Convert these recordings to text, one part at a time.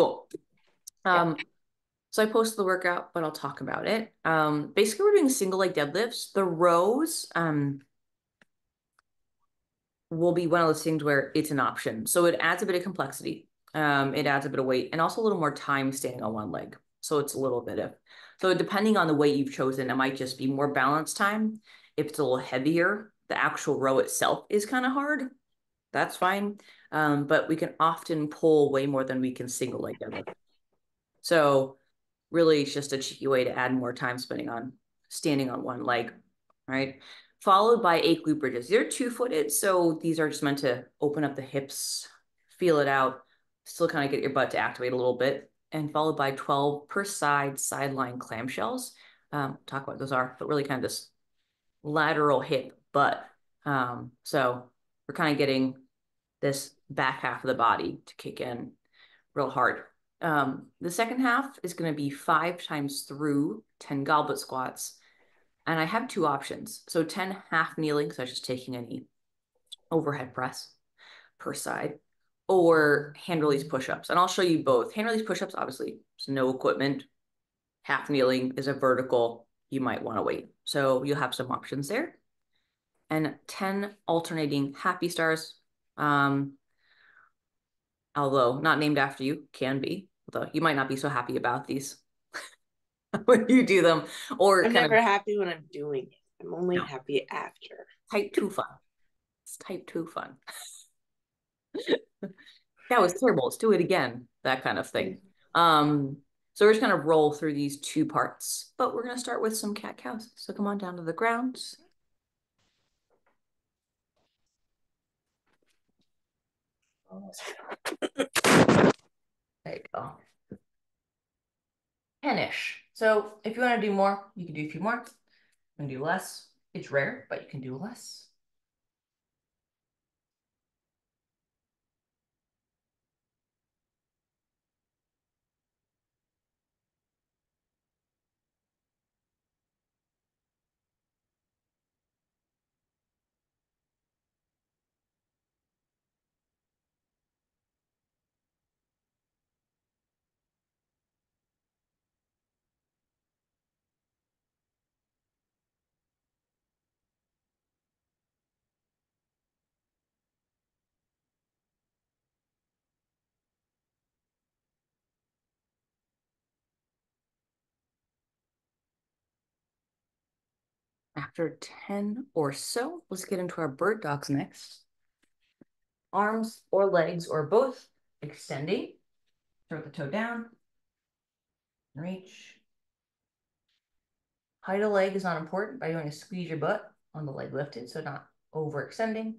Cool. Um, yeah. So I posted the workout, but I'll talk about it. Um, basically, we're doing single leg deadlifts. The rows um, will be one of those things where it's an option. So it adds a bit of complexity. Um, it adds a bit of weight and also a little more time standing on one leg. So it's a little bit of, so depending on the weight you've chosen, it might just be more balanced time. If it's a little heavier, the actual row itself is kind of hard. That's fine. Um, but we can often pull way more than we can single leg. So really it's just a cheeky way to add more time spending on standing on one leg, right? Followed by eight glute bridges. They're two-footed, so these are just meant to open up the hips, feel it out, still kind of get your butt to activate a little bit, and followed by 12 per side sideline clamshells. Um, talk about those are, but really kind of this lateral hip butt. Um, so we're kind of getting this back half of the body to kick in real hard. Um, the second half is going to be five times through 10 goblet squats. And I have two options. So 10 half kneeling, so just taking a knee, overhead press per side, or hand release push-ups. And I'll show you both. Hand release push-ups, obviously, there's no equipment. Half kneeling is a vertical. You might want to wait. So you'll have some options there. And 10 alternating happy stars. Um, although not named after you, can be although you might not be so happy about these when you do them. Or I'm never of, happy when I'm doing it. I'm only no. happy after. Type two fun. It's type two fun. that was terrible. Let's do it again. That kind of thing. Um, so we're just gonna roll through these two parts, but we're gonna start with some cat cows. So come on down to the ground. There you go. 10-ish. So if you want to do more, you can do a few more. You can do less. It's rare, but you can do less. After 10 or so, let's get into our bird dogs next. Arms or legs or both extending. Throw the toe down. Reach. Height of leg is not important, but you want to squeeze your butt on the leg lifted, so not overextending.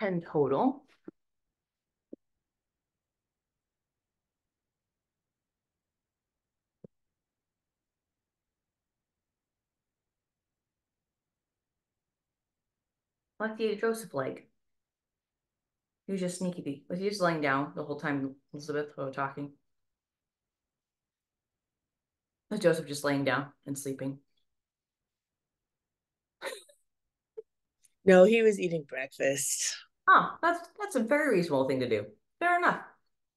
Ten total. Like the Joseph leg. He was just sneaky. Was he just laying down the whole time Elizabeth was talking? Was Joseph just laying down and sleeping? No, he was eating breakfast. Oh, that's that's a very reasonable thing to do. Fair enough.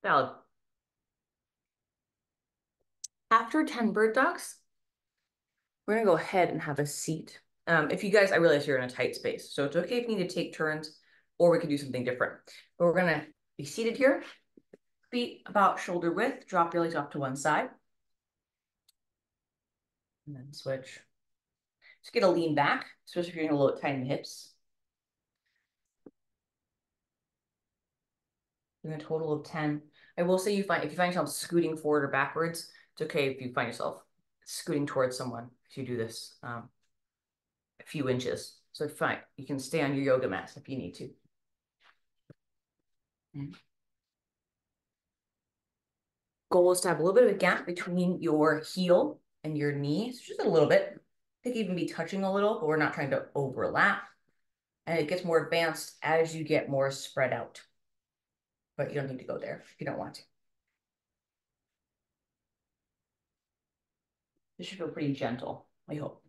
Valid. After 10 bird dogs, we're gonna go ahead and have a seat um, if you guys, I realize you're in a tight space, so it's okay if you need to take turns or we could do something different. But we're gonna be seated here, feet about shoulder width, drop your legs off to one side. And then switch. Just get a lean back, especially if you're gonna load tight in the hips. Doing a total of 10. I will say you find if you find yourself scooting forward or backwards, it's okay if you find yourself scooting towards someone if you do this. Um, a few inches. So fine, you can stay on your yoga mat if you need to. Mm-hmm. Goal is to have a little bit of a gap between your heel and your knee, so just a little bit. They could even be touching a little, but we're not trying to overlap. And it gets more advanced as you get more spread out. But you don't need to go there if you don't want to. This should feel pretty gentle, I hope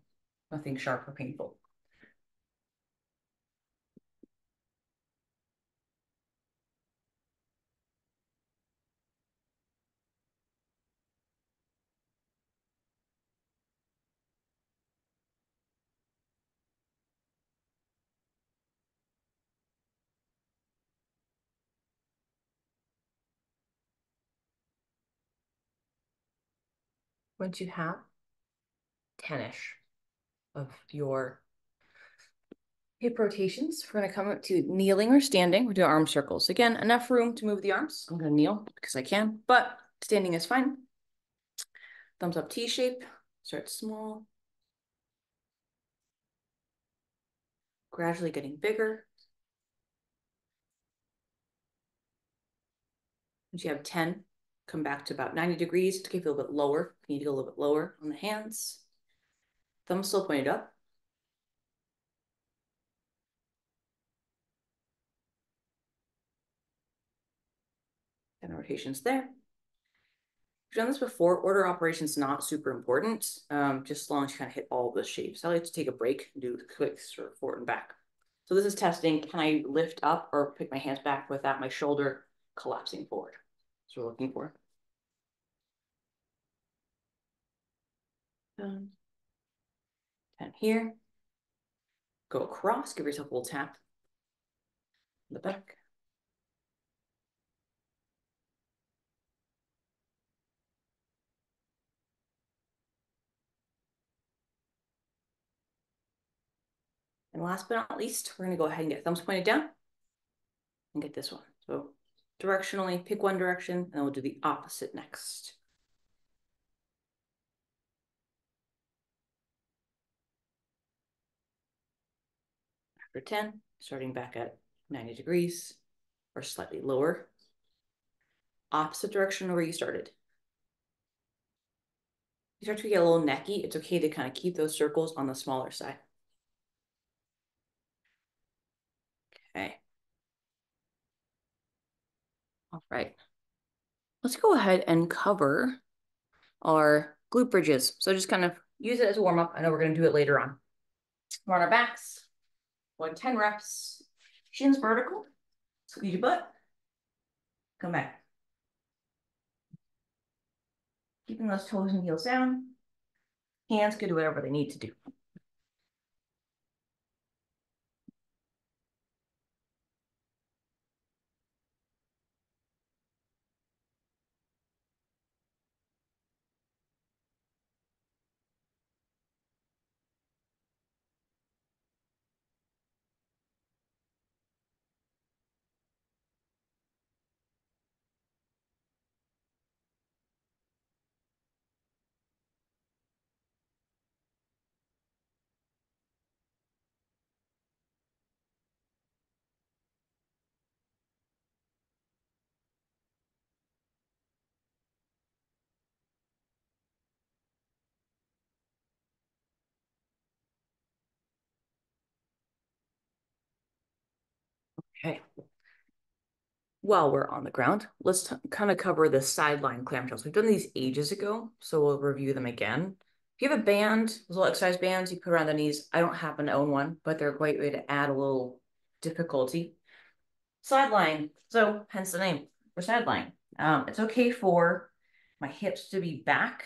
nothing sharp or painful. Once you have 10-ish of your hip rotations, we're gonna come up to kneeling or standing. We're doing arm circles. Again, enough room to move the arms. I'm gonna kneel because I can, but standing is fine. Thumbs up T shape, start small. Gradually getting bigger. Once you have 10, come back to about 90 degrees to get a little bit lower. You need to go a little bit lower on the hands. Thumb still pointed up. And rotations there. We've done this before. Order operations not super important, um, just as long as you kind of hit all the shapes. I like to take a break do the quick sort forward and back. So this is testing. Can I lift up or pick my hands back without my shoulder collapsing forward? What we're looking for. Um, 10 here. Go across, give yourself a little tap. In the back. And last but not least, we're gonna go ahead and get thumbs pointed down and get this one. So directionally, pick one direction, and then we'll do the opposite next. After 10, starting back at 90 degrees or slightly lower. Opposite direction where you started. You start to get a little necky, it's okay to kind of keep those circles on the smaller side. Okay. All right. Let's go ahead and cover our glute bridges. So just kind of use it as a warm up. I know we're going to do it later on. We're on our backs. One 10 reps. Shins vertical. Squeeze your butt. Come back. Keeping those toes and heels down. Hands can do whatever they need to do. Okay. While we're on the ground, let's kind of cover the side lying clamshells. We've done these ages ago, so we'll review them again. If you have a band, little exercise bands you put around the knees, I don't happen to own one, but they're a great way to add a little difficulty. Sideline, so hence the name for sideline. Um, it's okay for my hips to be back.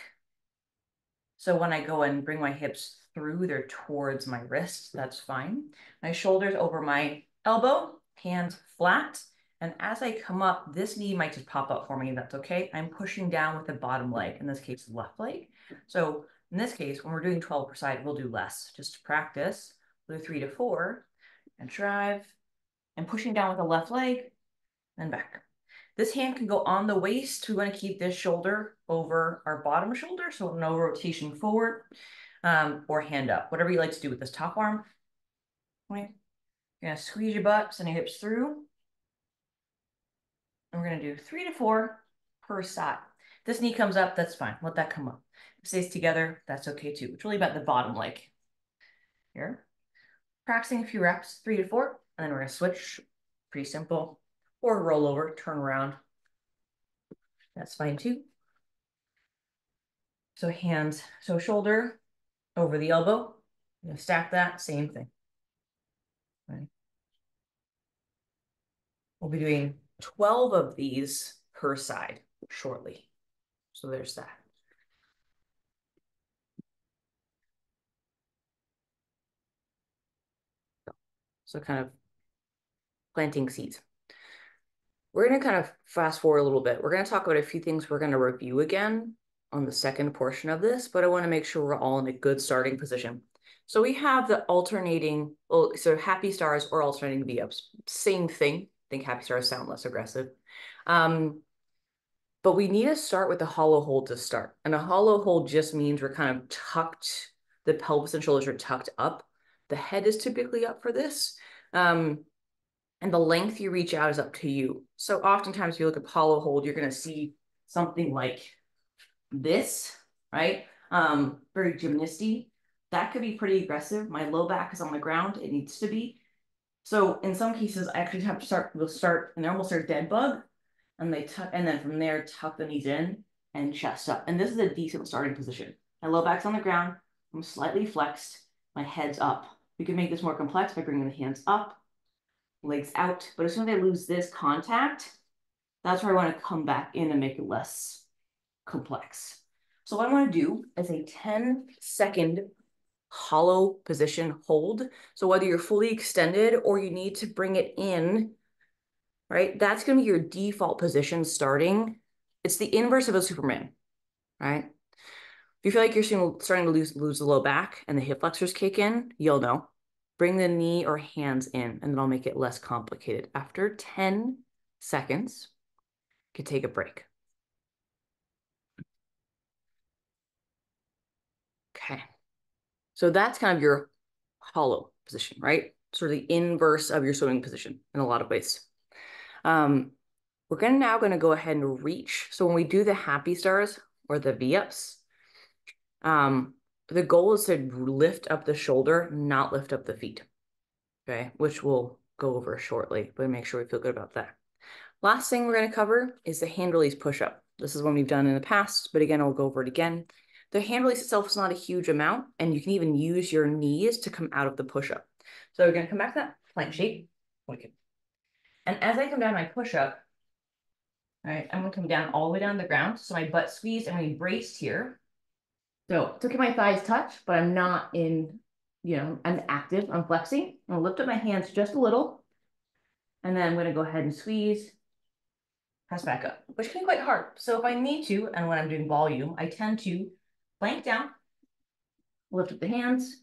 So when I go and bring my hips through, they're towards my wrists, that's fine. My shoulders over my elbow, hands flat. And as I come up, this knee might just pop up for me. That's okay. I'm pushing down with the bottom leg, in this case, left leg. So in this case, when we're doing 12 per side, we'll do less just to practice. We'll do three to four and drive and pushing down with the left leg and back. This hand can go on the waist. We want to keep this shoulder over our bottom shoulder, so no rotation forward um, or hand up, whatever you like to do with this top arm. Okay. You're gonna squeeze your butt, send your hips through. And we're gonna do three to four per side. This knee comes up, that's fine. Let that come up. If it stays together, that's okay too. It's really about the bottom leg. Here. Practicing a few reps, three to four, and then we're gonna switch. Pretty simple. Or roll over, turn around. That's fine too. So hands, so shoulder over the elbow. Stack that, same thing. Right. We'll be doing 12 of these per side shortly. So there's that. So kind of planting seeds. We're going to kind of fast forward a little bit. We're going to talk about a few things we're going to review again on the second portion of this, but I want to make sure we're all in a good starting position. So we have the alternating, well, so happy stars or alternating V-ups. Same thing. Think happy stars sound less aggressive. Um, but we need to start with the hollow hold to start. And a hollow hold just means we're kind of tucked, the pelvis and shoulders are tucked up. The head is typically up for this. Um, and the length you reach out is up to you. So oftentimes if you look at hollow hold, you're going to see something like this, right? Um, very gymnasty. That could be pretty aggressive. My low back is on the ground. It needs to be. So in some cases, I actually have to start, we'll start, and they almost are dead bug and they tuck, and then from there, tuck the knees in and chest up. And this is a decent starting position. My low back's on the ground. I'm slightly flexed. My head's up. We can make this more complex by bringing the hands up, legs out. But as soon as I lose this contact, that's where I want to come back in and make it less complex. So what I want to do is a 10 second hollow position hold. So whether you're fully extended or you need to bring it in right? That's going to be your default position starting. It's the inverse of a Superman, right? If you feel like you're starting to lose, lose the low back and the hip flexors kick in, you'll know. Bring the knee or hands in, and then I'll make it less complicated. After 10 seconds, you can take a break. Okay. So that's kind of your hollow position, right? Sort of the inverse of your swimming position in a lot of ways. Um, we're gonna now gonna go ahead and reach. So when we do the happy stars or the V-ups, um, the goal is to lift up the shoulder, not lift up the feet. Okay, which we'll go over shortly, but make sure we feel good about that. Last thing we're gonna cover is the hand release push-up. This is one we've done in the past, but again, I'll go over it again. The hand release itself is not a huge amount, and you can even use your knees to come out of the push-up. So we're gonna come back to that plank shape. Wicked. And as I come down my push-up, all right, I'm gonna come down all the way down the ground. So my butt squeezed and we braced here. So it's okay my thighs touch, but I'm not in, you know, I'm active, I'm flexing. I'm gonna lift up my hands just a little. And then I'm gonna go ahead and squeeze, press back up, which can be quite hard. So if I need to, and when I'm doing volume, I tend to plank down, lift up the hands,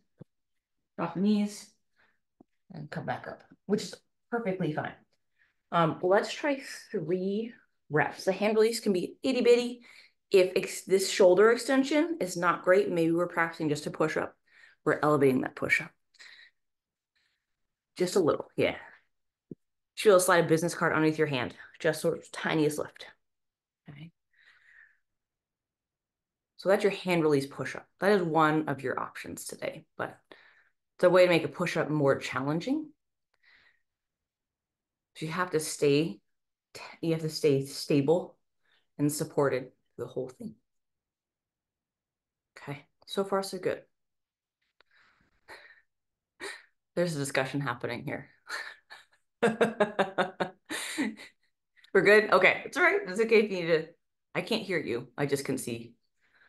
drop the knees, and come back up, which is perfectly fine. Um, let's try three reps. The hand release can be itty bitty. If this shoulder extension is not great, maybe we're practicing just a push up. We're elevating that push up. Just a little, yeah. To slide a business card underneath your hand, just sort of tiniest lift. Okay. So that's your hand release push up. That is one of your options today, but it's a way to make a push up more challenging so you have to stay, you have to stay stable and supported the whole thing. Okay, so far so good. There's a discussion happening here. We're good? Okay, it's all right. It's okay if you need to. I can't hear you. I just can see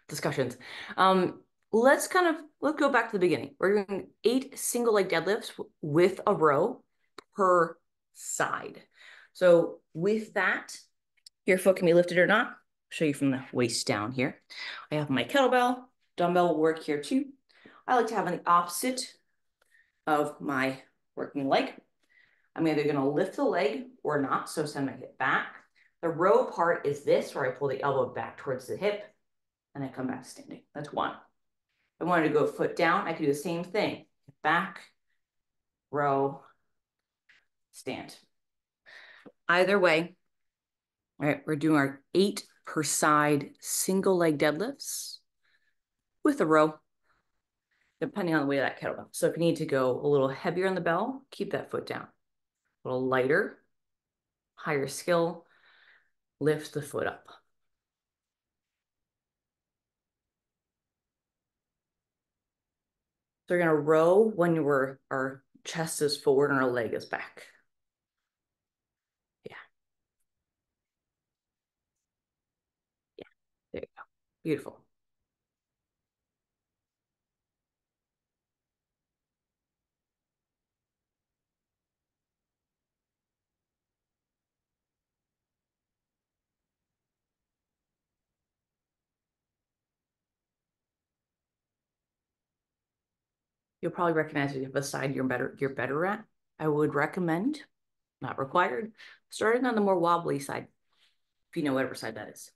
discussions. Um, let's kind of, let's go back to the beginning. We're doing eight single leg deadlifts with a row per side. So with that, your foot can be lifted or not. I'll show you from the waist down here. I have my kettlebell, dumbbell work here too. I like to have an opposite of my working leg. I'm either gonna lift the leg or not, so send my hip back. The row part is this, where I pull the elbow back towards the hip and I come back standing. That's one. I wanted to go foot down, I could do the same thing. Back, row, stand. Either way, all right, we're doing our eight per side single leg deadlifts with a row, depending on the weight of that kettlebell. So if you need to go a little heavier on the bell, keep that foot down. A little lighter, higher skill, lift the foot up. So we're gonna row when we're, our chest is forward and our leg is back. Yeah. Yeah. There you go. Beautiful. You'll probably recognize you have a side you're better, you're better at. I would recommend, not required, starting on the more wobbly side. If you know whatever side that is.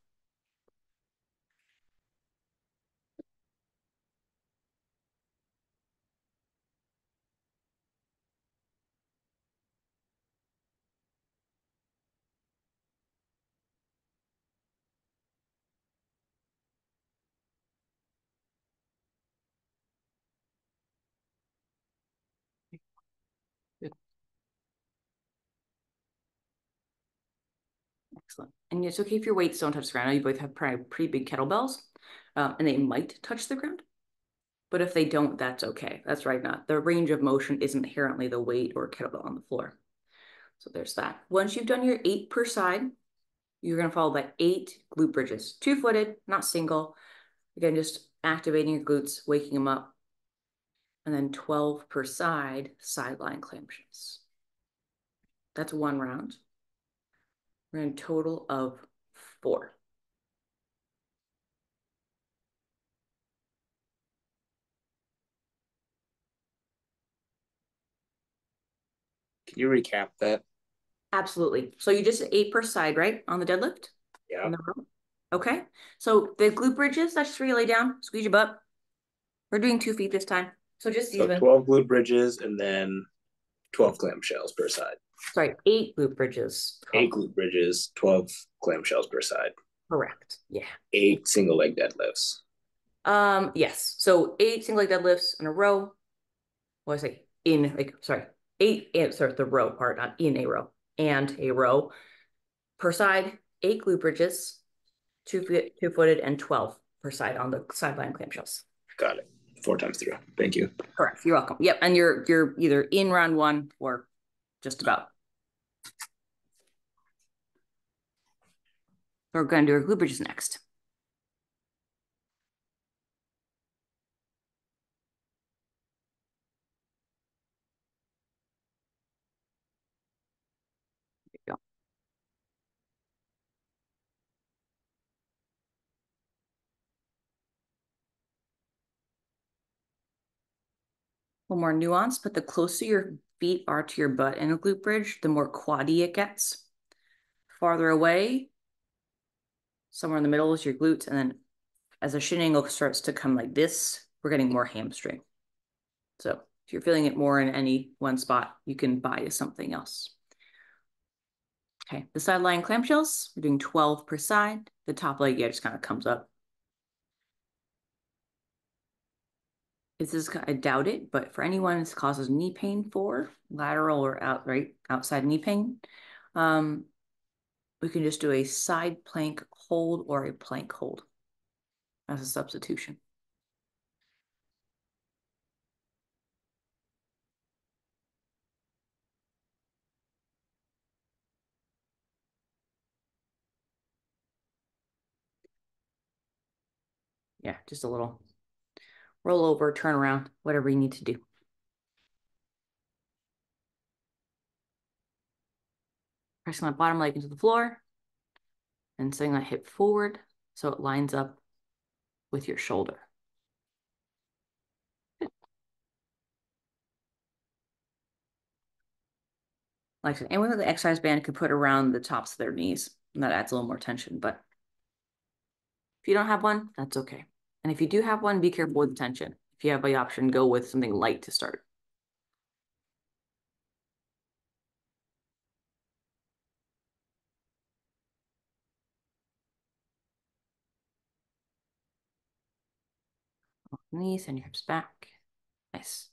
And it's okay if your weights don't touch the ground. You both have pretty, pretty big kettlebells um, and they might touch the ground. But if they don't, that's okay. That's right. Not the range of motion isn't inherently the weight or kettlebell on the floor. So there's that. Once you've done your eight per side, you're going to follow by eight glute bridges, two footed, not single. Again, just activating your glutes, waking them up. And then 12 per side, sideline clamshells. That's one round. We're in total of four. Can you recap that? Absolutely. So you just eight per side, right? On the deadlift? Yeah. Okay. So the glute bridges, that's just where you lay down, squeeze your butt. We're doing two feet this time. So just So even. 12 glute bridges and then 12 clamshells per side. Sorry, eight glute bridges. Eight glute bridges, 12 clamshells per side. Correct. Yeah. Eight single leg deadlifts. Um, yes. So eight single leg deadlifts in a row. What was I say? In like sorry, eight and sorry, the row part, not in a row, and a row per side, eight glute bridges, two foot two footed, and 12 per side on the side lying clamshells. Got it. Four times through. Thank you. Correct. You're welcome. Yep. And you're you're either in round one or just about. We're gonna do our bridges next. Little more nuance, but the closer your feet are to your butt in a glute bridge, the more quaddy it gets. Farther away, somewhere in the middle is your glutes, and then as the shin angle starts to come like this, we're getting more hamstring. So if you're feeling it more in any one spot, you can buy something else. Okay, the side sideline clamshells, we're doing 12 per side. The top leg, yeah, just kind of comes up. This is, I doubt it, but for anyone this causes knee pain for lateral or outright outside knee pain, um, we can just do a side plank hold or a plank hold as a substitution. Yeah, just a little roll over, turn around, whatever you need to do. Pressing that bottom leg into the floor and setting that hip forward so it lines up with your shoulder. Like anyone with the exercise band could put around the tops of their knees, and that adds a little more tension. But if you don't have one, that's okay. And if you do have one, be careful with the tension. If you have the option, go with something light to start. Knees and your hips back. Nice.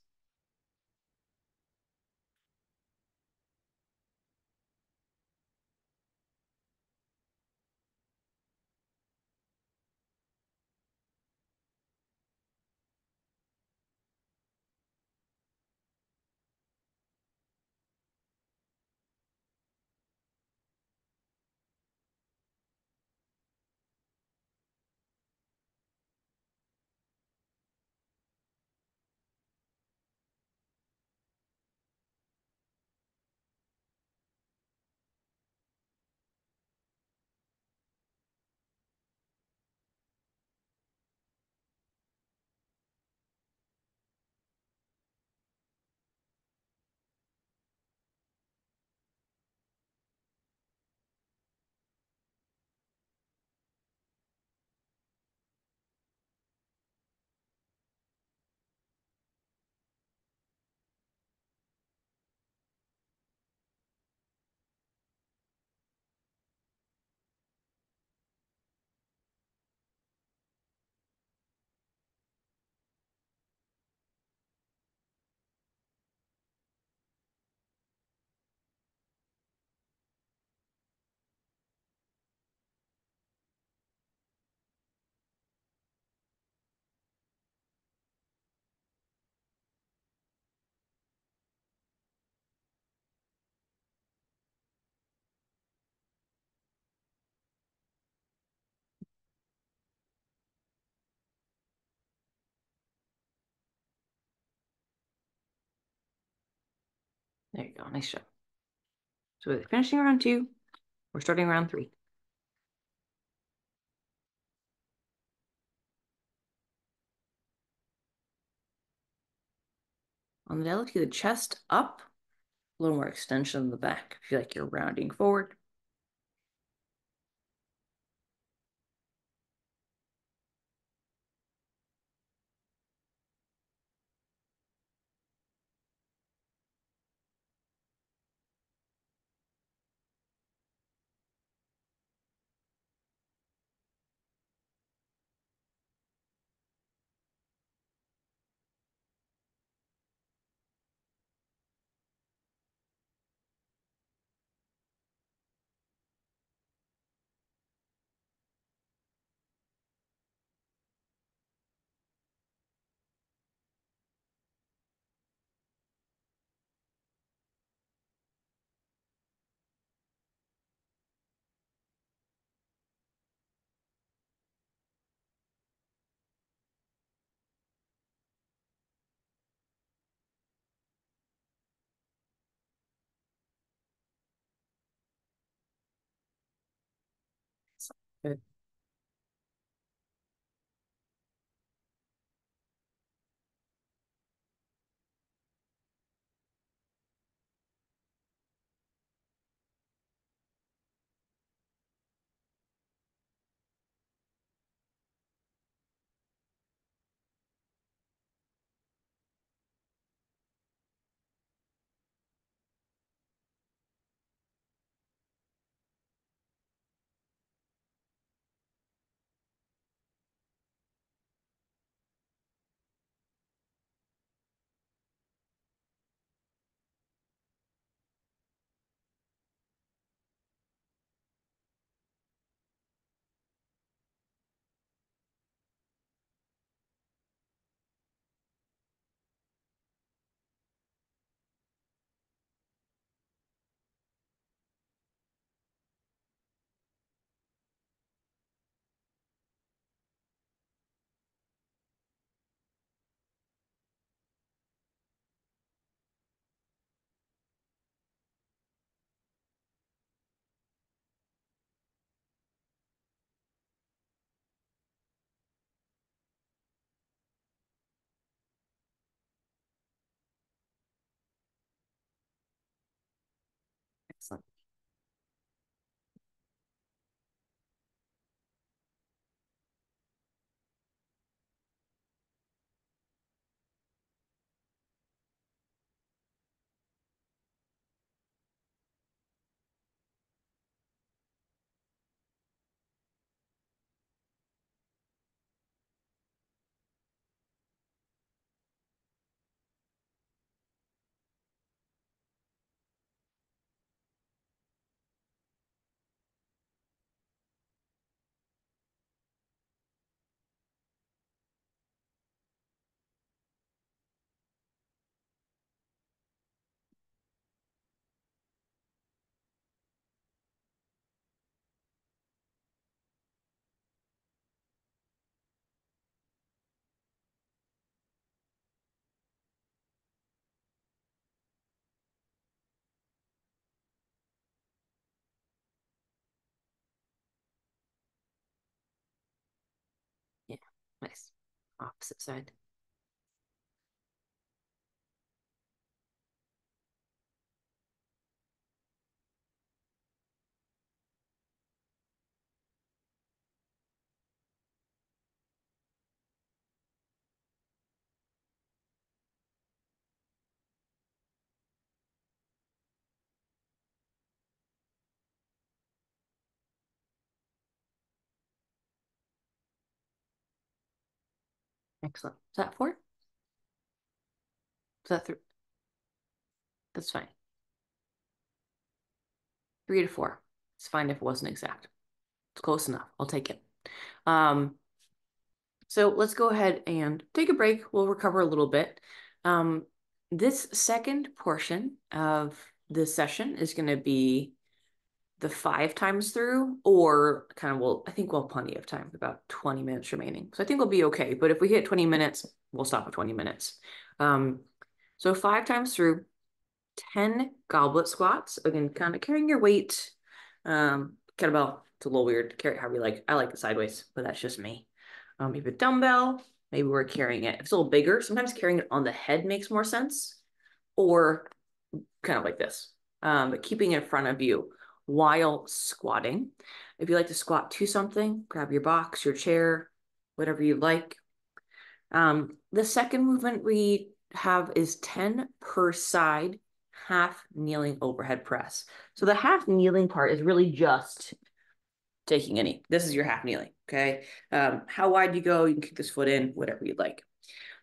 There you go. Nice job. So we're finishing round two. We're starting round three. On the delicate, the chest up, a little more extension in the back. If Feel like you're rounding forward. Good. Nice. Opposite side. Excellent. Is that four? Is that three? That's fine. Three to four. It's fine if it wasn't exact. It's close enough. I'll take it. Um, so let's go ahead and take a break. We'll recover a little bit. Um, this second portion of the session is going to be the five times through, or kind of we'll, I think we'll have plenty of time, about 20 minutes remaining. So I think we'll be okay. But if we hit 20 minutes, we'll stop at 20 minutes. Um, so five times through, 10 goblet squats. Again, kind of carrying your weight. Um, kettlebell, it's a little weird carry however you like. I like it sideways, but that's just me. Um, maybe a dumbbell, maybe we're carrying it. If it's a little bigger, sometimes carrying it on the head makes more sense. Or kind of like this. Um, but keeping it in front of you while squatting. If you like to squat to something, grab your box, your chair, whatever you like. Um, the second movement we have is 10 per side half kneeling overhead press. So the half kneeling part is really just taking any. This is your half kneeling, okay? Um, how wide you go, you can kick this foot in, whatever you'd like.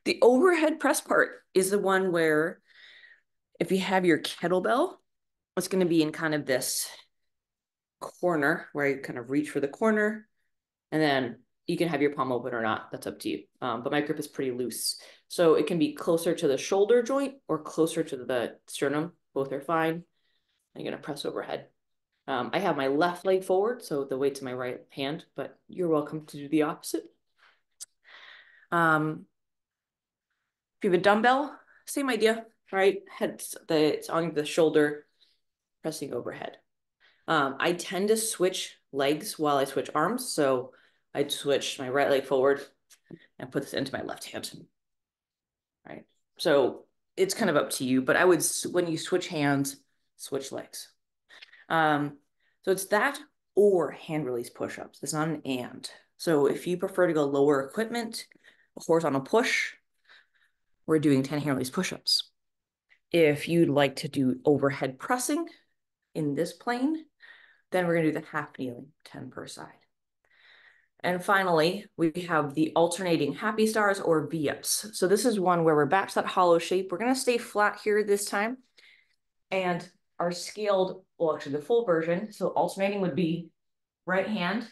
The overhead press part is the one where if you have your kettlebell, it's going to be in kind of this corner where you kind of reach for the corner and then you can have your palm open or not. That's up to you. Um, but my grip is pretty loose. So it can be closer to the shoulder joint or closer to the sternum. Both are fine. I'm going to press overhead. Um, I have my left leg forward, so the weight's in my right hand, but you're welcome to do the opposite. Um, if you have a dumbbell, same idea, right? Head, the, it's on the shoulder, pressing overhead. Um, I tend to switch legs while I switch arms. So I'd switch my right leg forward and put this into my left hand. Right. So it's kind of up to you, but I would, when you switch hands, switch legs. Um, so it's that or hand release push-ups. It's not an and. So if you prefer to go lower equipment, a horizontal push, we're doing 10 hand release push-ups. If you'd like to do overhead pressing in this plane, then we're gonna do the half kneeling, 10 per side. And finally, we have the alternating happy stars or V-ups. So this is one where we're back to that hollow shape. We're gonna stay flat here this time. And our scaled, well, actually the full version. So alternating would be right hand,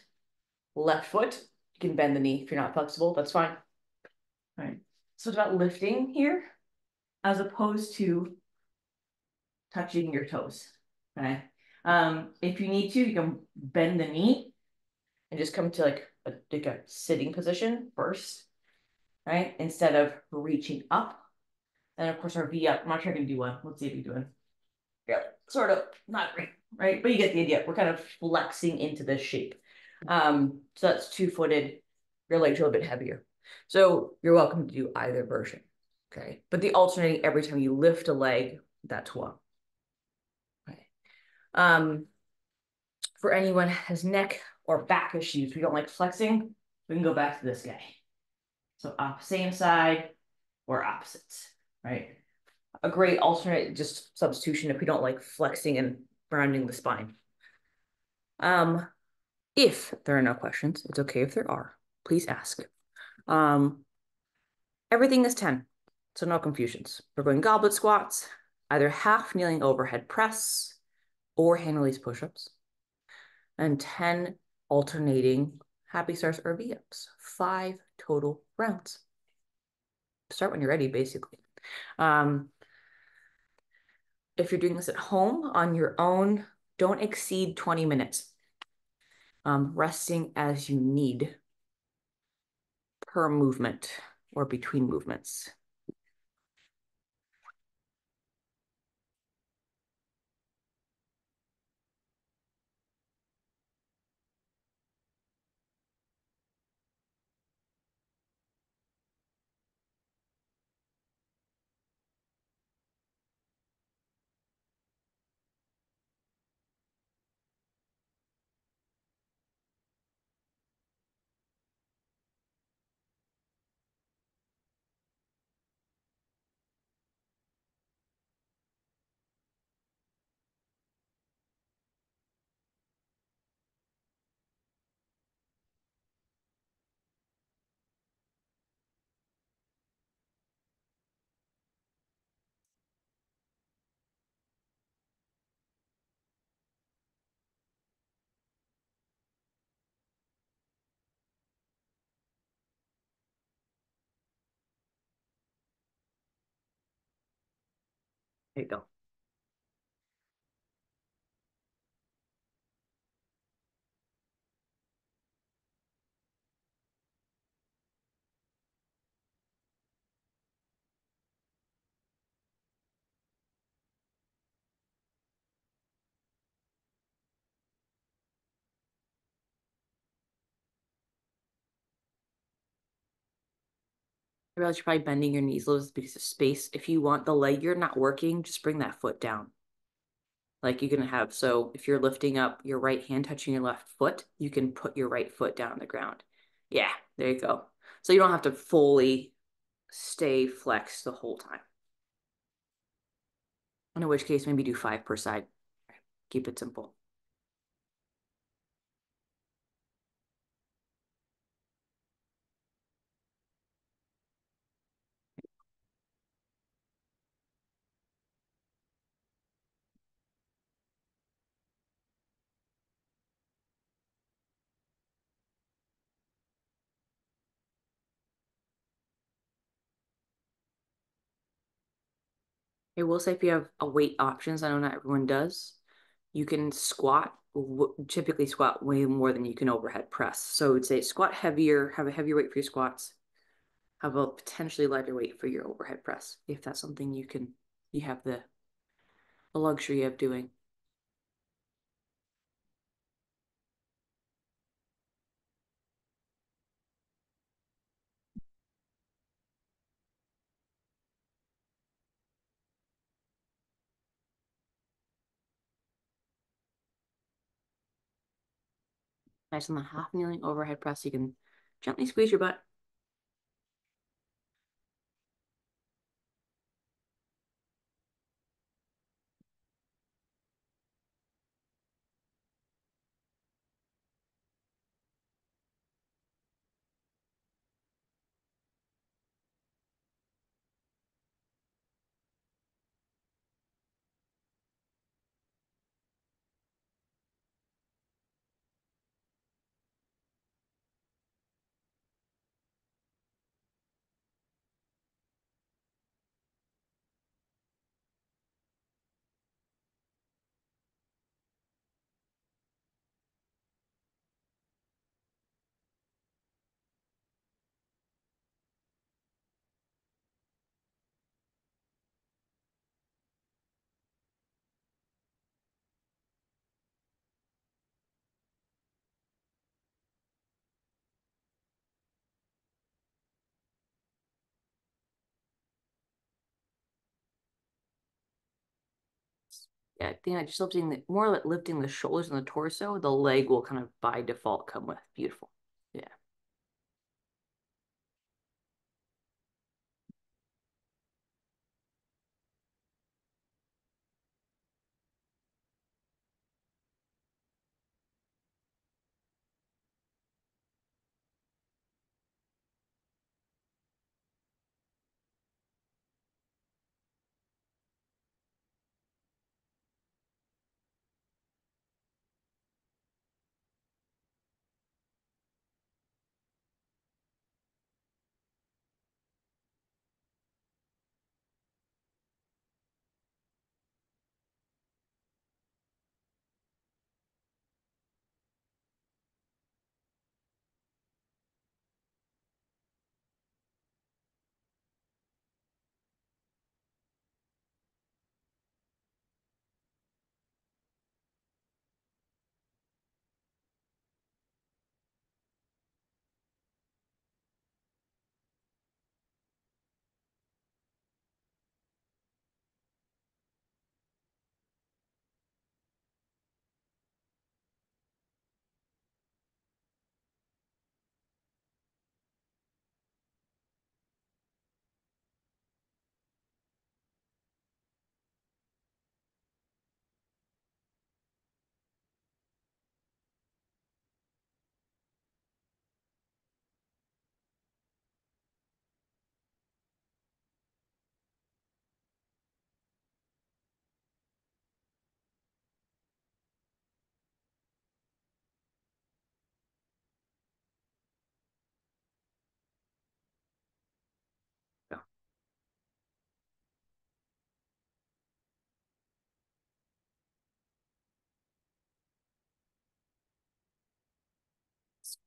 left foot. You can bend the knee if you're not flexible, that's fine. All right. So it's about lifting here as opposed to touching your toes. Okay. Um, if you need to, you can bend the knee and just come to like a, like a sitting position first, right? Instead of reaching up. And of course our V up, I'm not sure I can do one. Let's see if you do one. Yeah, sort of, not great, right? But you get the idea. We're kind of flexing into this shape. Um, so that's two-footed, your legs are a little bit heavier. So you're welcome to do either version, okay? But the alternating every time you lift a leg, that's one. Um, for anyone has neck or back issues, we don't like flexing, we can go back to this guy. So up, same side or opposites, right? A great alternate just substitution if we don't like flexing and rounding the spine. Um, if there are no questions, it's okay if there are, please ask. Um, everything is 10, so no confusions. We're going goblet squats, either half kneeling overhead press or hand release push-ups, and 10 alternating happy stars or V-ups, five total rounds. Start when you're ready, basically. Um, if you're doing this at home on your own, don't exceed 20 minutes. Um, resting as you need per movement or between movements. There realize you're probably bending your knees a little because of space. If you want the leg you're not working, just bring that foot down. Like you can have, so if you're lifting up your right hand touching your left foot, you can put your right foot down on the ground. Yeah, there you go. So you don't have to fully stay flexed the whole time. In which case, maybe do five per side. Keep it simple. I will say if you have a weight options, I know not everyone does, you can squat, typically squat way more than you can overhead press. So I would say squat heavier, have a heavier weight for your squats, have a potentially lighter weight for your overhead press, if that's something you can, you have the, the luxury of doing. Nice on the half kneeling overhead press. You can gently squeeze your butt. I think I just lifting the more like lifting the shoulders and the torso, the leg will kind of by default come with. Beautiful.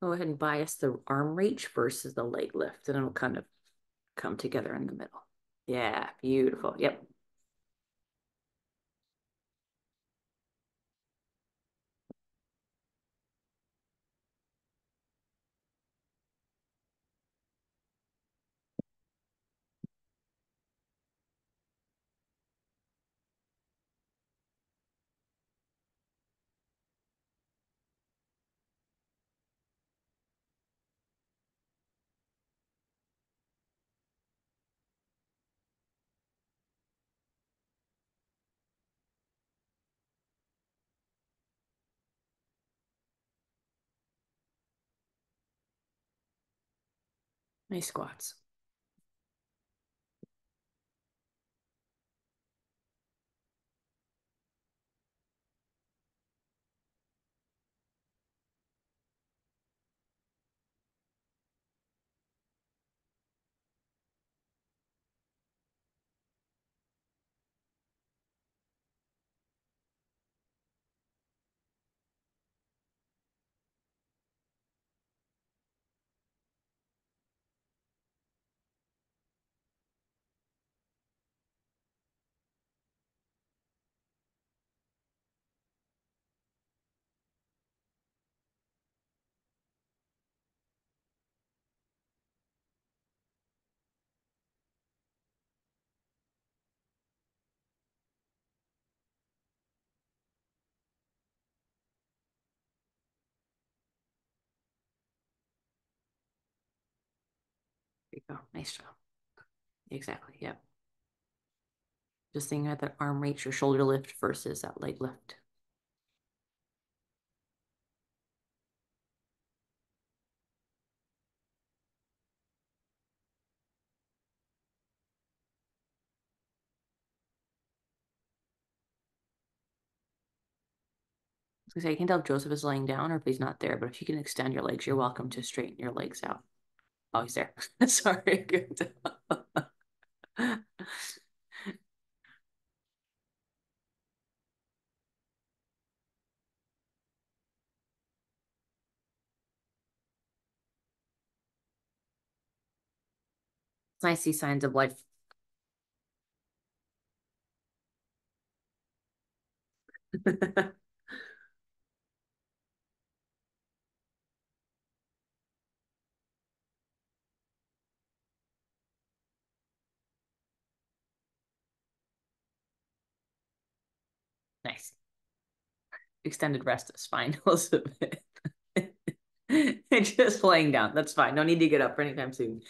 Go ahead and bias the arm reach versus the leg lift and it'll kind of come together in the middle. Yeah, beautiful. Yep. Nice squats. Go. Nice job. Exactly. Yep. Just thinking at that arm reach or shoulder lift versus that leg lift. I can't tell Joseph is laying down or if he's not there, but if you can extend your legs, you're welcome to straighten your legs out. Oh, he's there. Sorry. Good. I see signs of life. nice. Extended rest is fine. Just laying down. That's fine. No need to get up for anytime soon.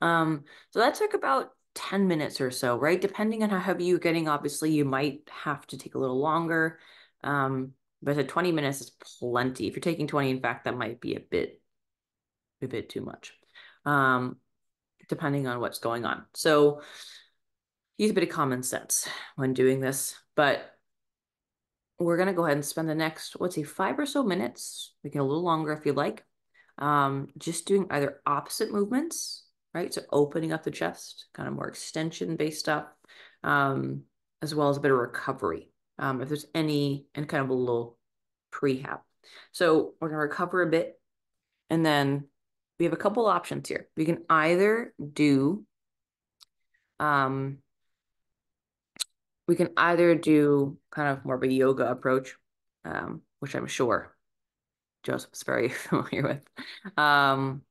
Um, so that took about 10 minutes or so, right? Depending on how heavy you're getting, obviously, you might have to take a little longer. Um, but at 20 minutes is plenty. If you're taking 20, in fact, that might be a bit, a bit too much, um, depending on what's going on. So use a bit of common sense when doing this, but we're going to go ahead and spend the next, let's say five or so minutes, we can a little longer if you'd like, um, just doing either opposite movements right? So opening up the chest, kind of more extension based stuff, um, as well as a bit of recovery. Um, if there's any, and kind of a little prehab. So we're going to recover a bit. And then we have a couple options here. We can either do, um, we can either do kind of more of a yoga approach, um, which I'm sure Joseph's very familiar with, um,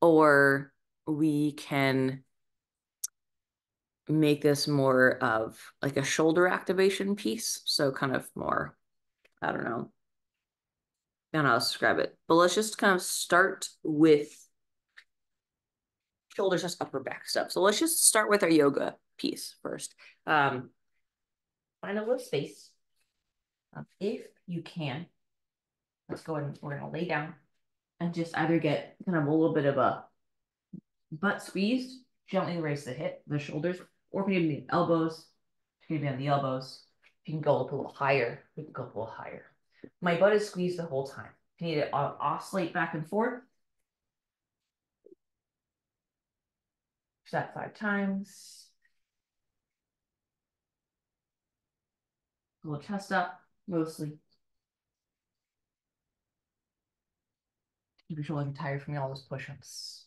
or we can make this more of like a shoulder activation piece. So kind of more, I don't know, I don't know how to describe it, but let's just kind of start with shoulders, just upper back stuff. So let's just start with our yoga piece first. Um, find a little space. Um, if you can, let's go ahead and we're gonna lay down and just either get kind of a little bit of a butt squeezed, gently raise the hip, the shoulders, or need the elbows, need on the elbows, if you can go up a little higher, we can go up a little higher. My butt is squeezed the whole time. If you need to oscillate back and forth, that five times. Little chest up, mostly. Keep your shoulders tired from all those push-ups.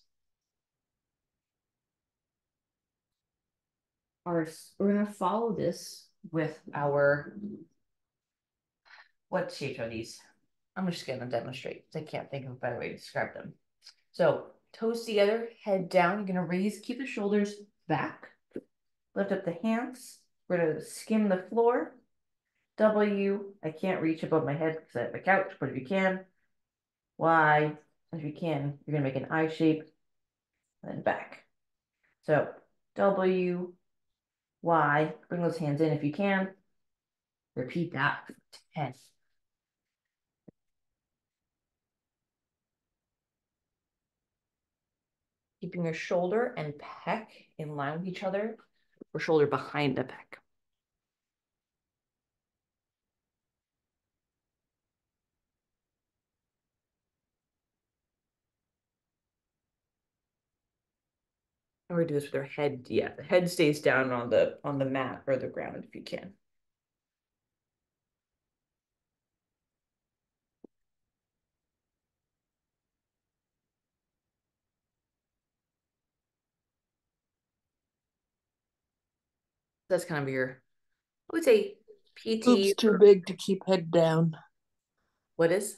our, we're gonna follow this with our, what shapes are these? I'm just gonna demonstrate, I can't think of a better way to describe them. So toes together, head down, you're gonna raise, keep the shoulders back, lift up the hands, we're gonna skim the floor, W, I can't reach above my head because I have a couch, but if you can, Y, if you can, you're gonna make an I shape, and then back. So W, Y, bring those hands in if you can. Repeat that for 10. keeping your shoulder and pec in line with each other, or shoulder behind the pec. And we do this with our head. Yeah, the head stays down on the on the mat or the ground if you can. That's kind of your, I would say PT. Boobs too big to keep head down. What is?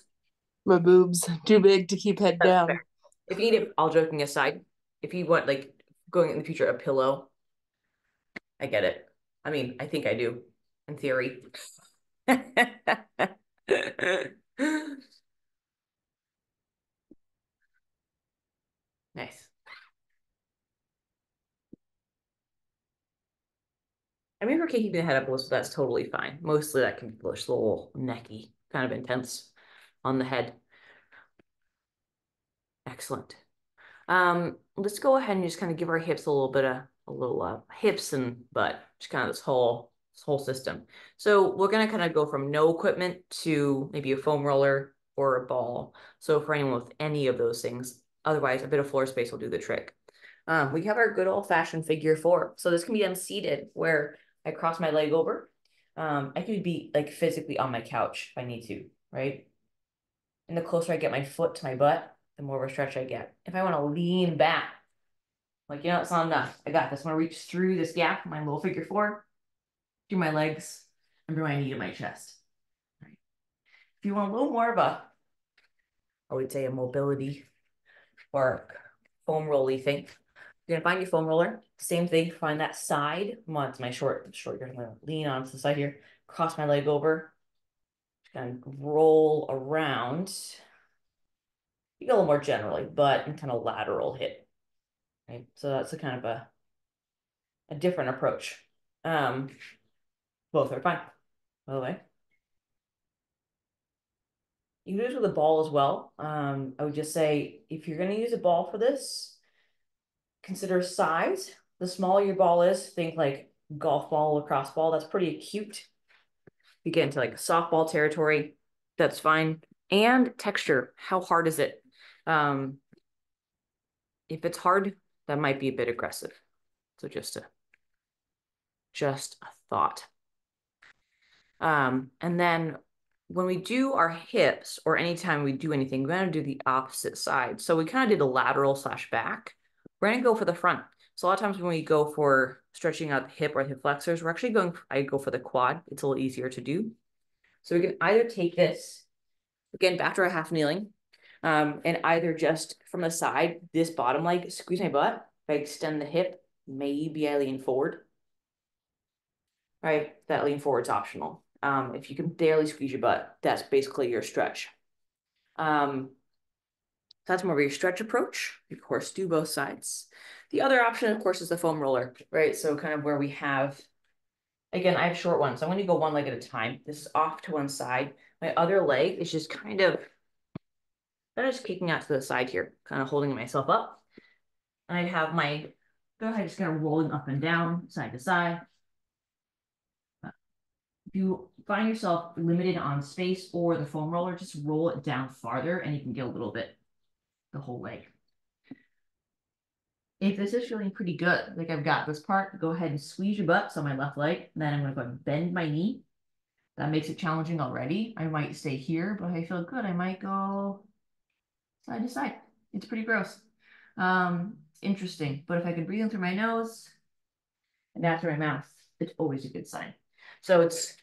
My boobs too big to keep head That's down. fair. If you need it, all joking aside, if you want like going in the future a pillow, I get it. I mean, I think I do in theory. Nice. I mean, for keeping the head up, Melissa, that's totally fine. Mostly that can be a little necky, kind of intense on the head. Excellent. Um, let's go ahead and just kind of give our hips a little bit of a little uh, hips and butt, just kind of this whole this whole system. So we're gonna kind of go from no equipment to maybe a foam roller or a ball. So for anyone with any of those things, otherwise a bit of floor space will do the trick. Um, we have our good old fashioned figure four. So this can be done seated where I cross my leg over. Um, I could be like physically on my couch if I need to, right? And the closer I get my foot to my butt, the more of a stretch I get. If I want to lean back, like, you know, it's not enough. I got this. I'm going to reach through this gap, my little figure four, through my legs, and bring my knee to my chest. Right. If you want a little more of a, I would say a mobility or foam rolly thing, you're gonna find your foam roller. Same thing, find that side. Come it's my short, short, you're gonna lean onto the side here, cross my leg over, and roll around. You go a little more generally, but in kind of lateral hit. Right. So that's a kind of a a different approach. Um both are fine, by the way. You can do this with a ball as well. Um, I would just say if you're gonna use a ball for this, consider size. The smaller your ball is, think like golf ball, lacrosse ball, that's pretty acute. You get into like softball territory, that's fine. And texture, how hard is it? Um, if it's hard, that might be a bit aggressive. So just a, just a thought. Um, and then when we do our hips or anytime we do anything, we're going to do the opposite side. So we kind of did the lateral slash back. We're going to go for the front. So a lot of times when we go for stretching out the hip or the hip flexors, we're actually going, I go for the quad. It's a little easier to do. So we can either take this, again, back to our half kneeling, um, and either just from the side, this bottom leg, squeeze my butt. If I extend the hip, maybe I lean forward. Right, that lean forward is optional. Um, if you can barely squeeze your butt, that's basically your stretch. Um, that's more of your stretch approach. of course, do both sides. The other option, of course, is the foam roller, right? So kind of where we have, again, I have short ones. So I'm going to go one leg at a time. This is off to one side. My other leg is just kind of, I'm just kicking out to the side here, kind of holding myself up. And I have my, go ahead, just kind of rolling up and down, side to side. If you find yourself limited on space or the foam roller, just roll it down farther and you can get a little bit the whole leg. If this is feeling pretty good, like I've got this part, go ahead and squeeze your butt on my left leg. Then I'm going to go and bend my knee. That makes it challenging already. I might stay here, but if I feel good, I might go side to side. It's pretty gross. Um, interesting. But if I can breathe in through my nose and out through my mouth, it's always a good sign. So it's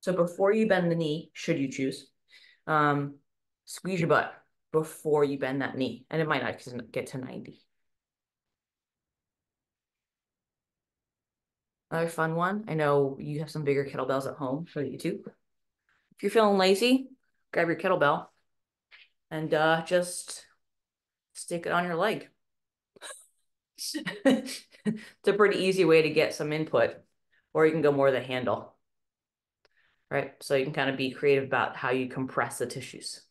so before you bend the knee, should you choose, um, squeeze your butt before you bend that knee, and it might not get to 90. Another fun one. I know you have some bigger kettlebells at home for you too. If you're feeling lazy, grab your kettlebell and uh, just stick it on your leg. it's a pretty easy way to get some input, or you can go more the handle right? So you can kind of be creative about how you compress the tissues.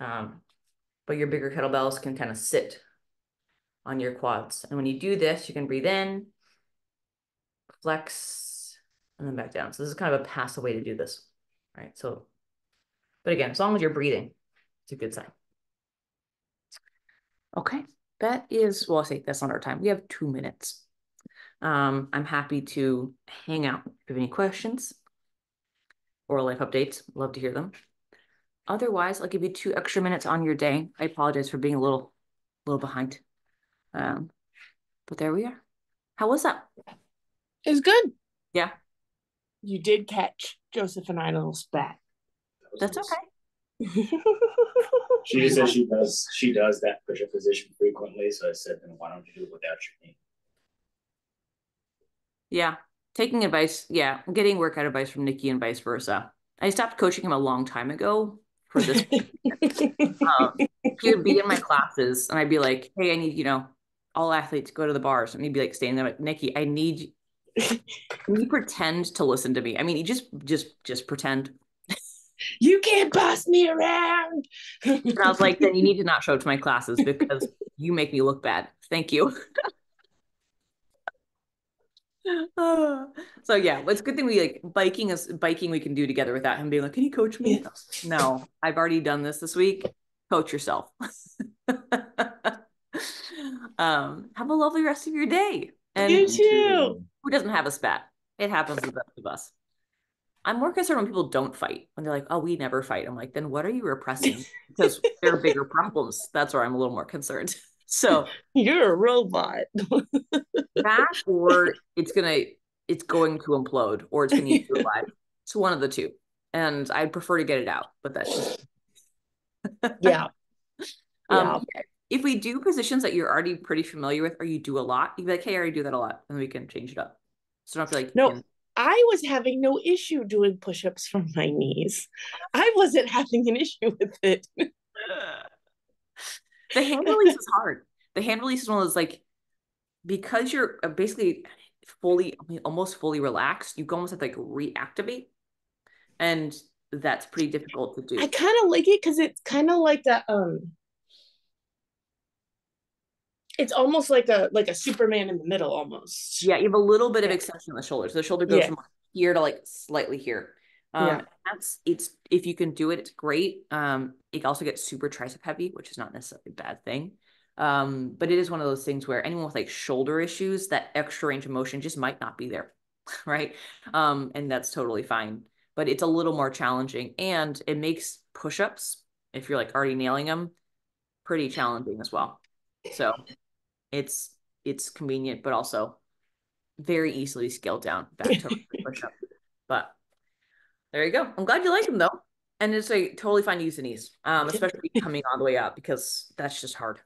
Um, but your bigger kettlebells can kind of sit on your quads. And when you do this, you can breathe in, flex, and then back down. So this is kind of a passive way to do this, right? So, but again, as long as you're breathing, it's a good sign. Okay, that is, well, I say that's not our time. We have two minutes. Um, I'm happy to hang out if you have any questions or life updates. Love to hear them. Otherwise, I'll give you two extra minutes on your day. I apologize for being a little, little behind. Um, but there we are. How was that? It was good. Yeah. You did catch Joseph and I a little spat. That's okay. She just said she does, she does that push-up position frequently, so I said, then why don't you do it without your knee? Yeah. Taking advice. Yeah. Getting workout advice from Nikki and vice versa. I stopped coaching him a long time ago for this. um, he would be in my classes and I'd be like, hey, I need, you know, all athletes go to the bars. And he'd be like standing there like, Nikki, I need you pretend to listen to me. I mean, you just just just pretend. You can't boss me around. and I was like, then you need to not show up to my classes because you make me look bad. Thank you. so yeah, it's a good thing we like biking is biking we can do together without him being like, can you coach me? No, I've already done this this week. Coach yourself. um, have a lovely rest of your day. And you too. Who doesn't have a spat? It happens to the best of us. I'm more concerned when people don't fight. When they're like, "Oh, we never fight." I'm like, "Then what are you repressing?" Because there are bigger problems. That's where I'm a little more concerned. So you're a robot. that, or it's gonna, it's going to implode, or it's gonna eat you alive. It's one of the two, and I'd prefer to get it out. But that's just yeah. Um, yeah. If we do positions that you're already pretty familiar with, or you do a lot, you'd be like, "Hey, I already do that a lot," and we can change it up. So don't feel like no. I was having no issue doing push-ups from my knees. I wasn't having an issue with it. the hand release is hard. The hand release is one of those like because you're uh, basically fully, I mean, almost fully relaxed. You almost have to like reactivate, and that's pretty difficult to do. I kind of like it because it's kind of like that. Um, it's almost like a like a Superman in the middle almost. Yeah, you have a little bit of extension on the shoulders. The shoulder goes yeah. from here to like slightly here. Um, yeah. that's it's if you can do it, it's great. Um, it also gets super tricep heavy, which is not necessarily a bad thing. Um, but it is one of those things where anyone with like shoulder issues, that extra range of motion just might not be there, right? Um, and that's totally fine. But it's a little more challenging, and it makes push-ups if you're like already nailing them pretty challenging as well. So it's it's convenient, but also very easily scaled down back to push up. But there you go. I'm glad you like them though. And it's a totally fine to use the knees, um, especially coming all the way up because that's just hard.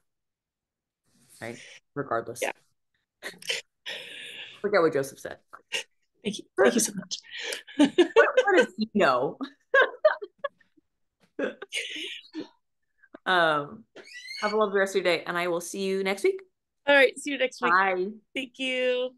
Right? Regardless. Yeah. Forget what Joseph said. Thank you. Thank you so much. what, what does he know? um, have a lovely rest of your day, and I will see you next week. All right. See you next week. Bye. Thank you.